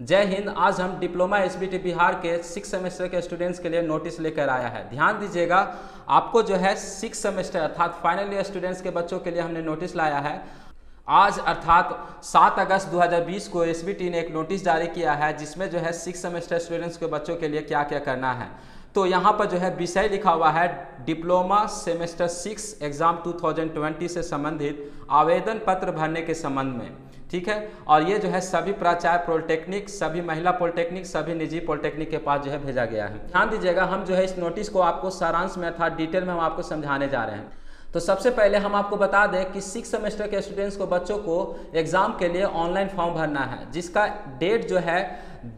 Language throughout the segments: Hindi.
जय हिंद, आज हम डिप्लोमा एसबीटी बिहार के सिक्स सेमेस्टर के स्टूडेंट्स के लिए नोटिस लेकर आया है। ध्यान दीजिएगा, आपको जो है सिक्स सेमेस्टर अर्थात फाइनल ईयर स्टूडेंट्स के बच्चों के लिए हमने नोटिस लाया है। आज अर्थात 7 अगस्त 2020 को एसबीटी ने एक नोटिस जारी किया है, जिसमें जो है सिक्स सेमेस्टर स्टूडेंट्स के बच्चों के लिए क्या क्या करना है। तो यहाँ पर जो है विषय लिखा हुआ है, डिप्लोमा सेमेस्टर सिक्स एग्ज़ाम 2020 से संबंधित आवेदन पत्र भरने के संबंध में। ठीक है? और ये जो है सभी प्राचार्य पॉलिटेक्निक, सभी महिला पॉलिटेक्निक, सभी निजी पॉलिटेक्निक के पास जो है भेजा गया है। ध्यान दीजिएगा, हम जो है इस नोटिस को आपको सारांश में अर्थात डिटेल में हम आपको समझाने जा रहे हैं। तो सबसे पहले हम आपको बता दें कि सिक्स सेमेस्टर के स्टूडेंट्स को, बच्चों को एग्ज़ाम के लिए ऑनलाइन फॉर्म भरना है, जिसका डेट जो है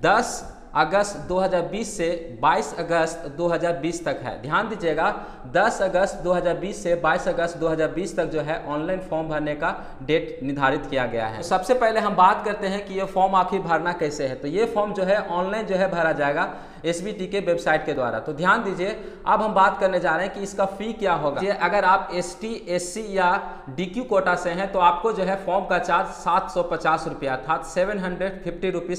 10 अगस्त 2020 से 22 अगस्त 2020 तक है। ध्यान दीजिएगा 10 अगस्त 2020 से 22 अगस्त 2020 तक जो है ऑनलाइन फॉर्म भरने का डेट निर्धारित किया गया है। तो सबसे पहले हम बात करते हैं कि ये फॉर्म आखिर भरना कैसे है। तो ये फॉर्म जो है ऑनलाइन जो है भरा जाएगा एसबीटी के वेबसाइट के द्वारा। तो ध्यान दीजिए, अब हम बात करने जा रहे हैं कि इसका फ़ी क्या होगा। अगर आप एस टी या डीक्यू कोटा से हैं तो आपको जो है फॉर्म का चार्ज सात सौ पचास रुपया, अर्थात सेवन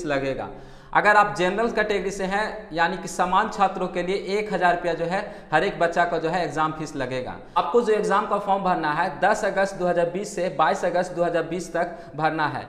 लगेगा। अगर आप जनरल कैटेगरी से हैं, यानी कि समान छात्रों के लिए एक हज़ार रुपया जो है, हर एक बच्चा का जो है एग्ज़ाम फ़ीस लगेगा। आपको जो एग्ज़ाम का फॉर्म भरना है 10 अगस्त 2020 से 22 अगस्त 2020 तक भरना है।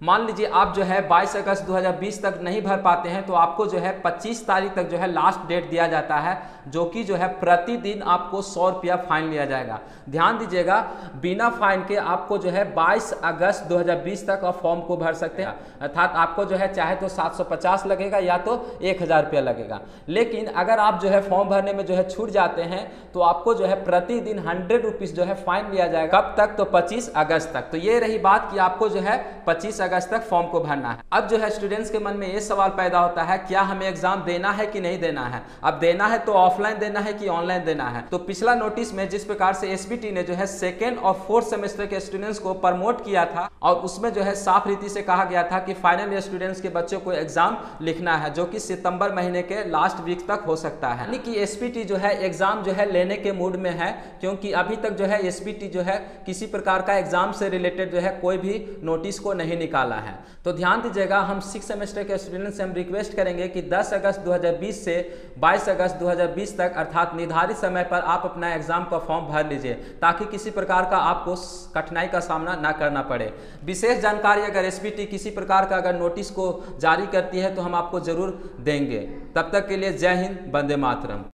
मान लीजिए आप जो है 22 अगस्त 2020 तक नहीं भर पाते हैं तो आपको जो है 25 तारीख तक जो है लास्ट डेट दिया जाता है। जो कि जो है प्रतिदिन आपको सौ रुपया फाइन लिया जाएगा। ध्यान दीजिएगा, बिना फाइन के आपको जो है 22 अगस्त 2020 तक आप फॉर्म को भर सकते हैं। अर्थात आपको जो है चाहे तो 750 लगेगा या तो एक हज़ार रुपया लगेगा। लेकिन अगर आप जो है फॉर्म भरने में जो है छूट जाते हैं तो आपको जो है प्रतिदिन हंड्रेड रुपीज़ जो है फाइन लिया जाएगा। कब तक? तो पच्चीस अगस्त तक। तो ये रही बात कि आपको जो है पच्चीस अगस्त तक फॉर्म को भरना है। अब जो है स्टूडेंट्स के मन में ये सवाल पैदा होता है, क्या हमें एग्ज़ाम देना है कि नहीं देना है? अब देना है तो ऑफलाइन देना है कि ऑनलाइन देना है? तो पिछला नोटिस में जिस प्रकार से एसबीटी ने जो है सेकेंड और फोर्थ सेमेस्टर के स्टूडेंट्स को प्रमोट किया था, और उसमें जो है साफ़ रीति से कहा गया था कि फाइनल ईयर स्टूडेंट्स के बच्चों को एग्ज़ाम लिखना है, जो कि सितंबर महीने के लास्ट वीक तक हो सकता है। यानी कि एसपीटी जो है एग्ज़ाम जो है लेने के मूड में है, क्योंकि अभी तक जो है एसपीटी जो है किसी प्रकार का एग्ज़ाम से रिलेटेड जो है कोई भी नोटिस को नहीं निकाला है। तो ध्यान दीजिएगा, हम सिक्स सेमेस्टर के स्टूडेंट से हम रिक्वेस्ट करेंगे कि 10 अगस्त 2020 से 22 अगस्त 2020 तक, अर्थात निर्धारित समय पर आप अपना एग्ज़ाम का फॉर्म भर लीजिए, ताकि किसी प्रकार का आपको कठिनाई का सामना ना करना पड़े। विशेष जानकारी अगर एस किसी प्रकार का अगर नोटिस को जारी करती है तो हम आपको ज़रूर देंगे। तब तक के लिए जय हिंद, वंदे मातरम।